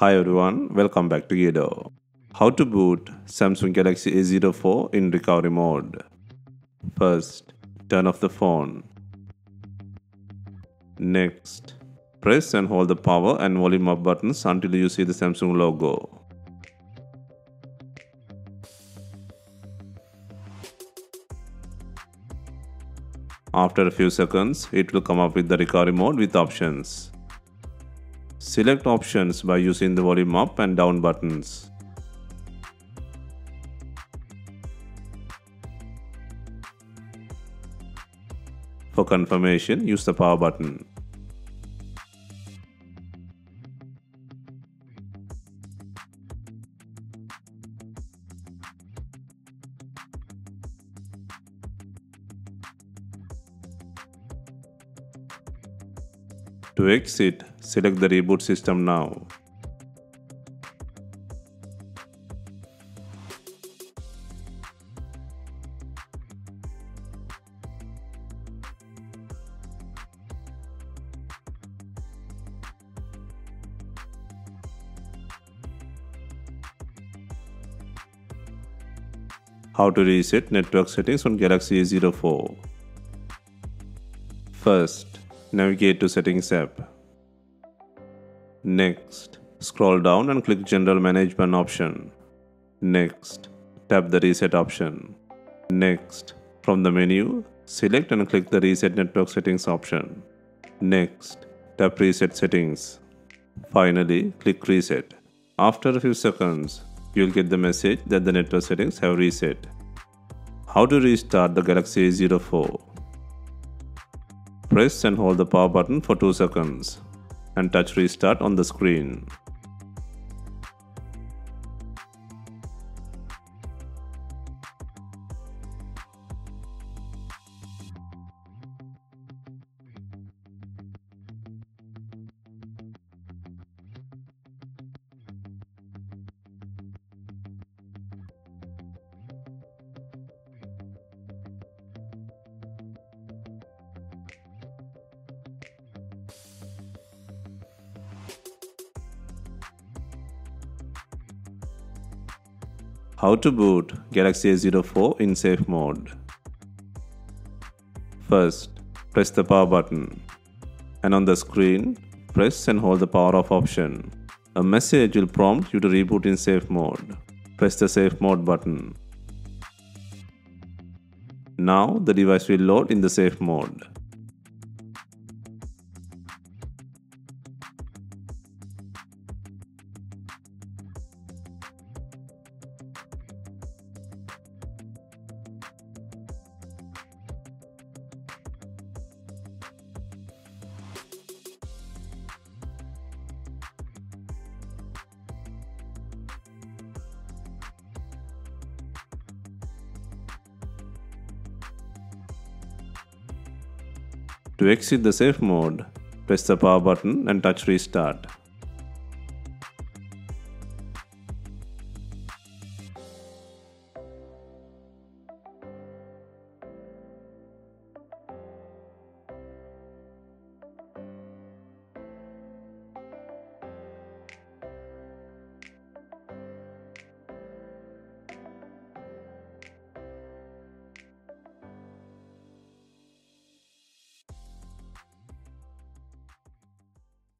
Hi everyone, welcome back to Geardo. How to boot Samsung Galaxy A04 in recovery mode. First, turn off the phone. Next, press and hold the power and volume up buttons until you see the Samsung logo. After a few seconds, it will come up with the recovery mode with options. Select options by using the volume up and down buttons. For confirmation, use the power button. To exit, select the reboot system now. How to reset network settings on Galaxy A04 First, navigate to Settings app. Next, scroll down and click General Management option. Next, tap the Reset option. Next, from the menu, select and click the Reset Network Settings option. Next, tap Reset Settings. Finally, click Reset. After a few seconds, you'll get the message that the network settings have reset. How to restart the Galaxy A04 Press and hold the power button for 2 seconds and touch restart on the screen. How to boot Galaxy A04 in safe mode. First, press the power button and on the screen, press and hold the power off option. A message will prompt you to reboot in safe mode. Press the safe mode button. Now the device will load in the safe mode. To exit the safe mode, press the power button and touch restart.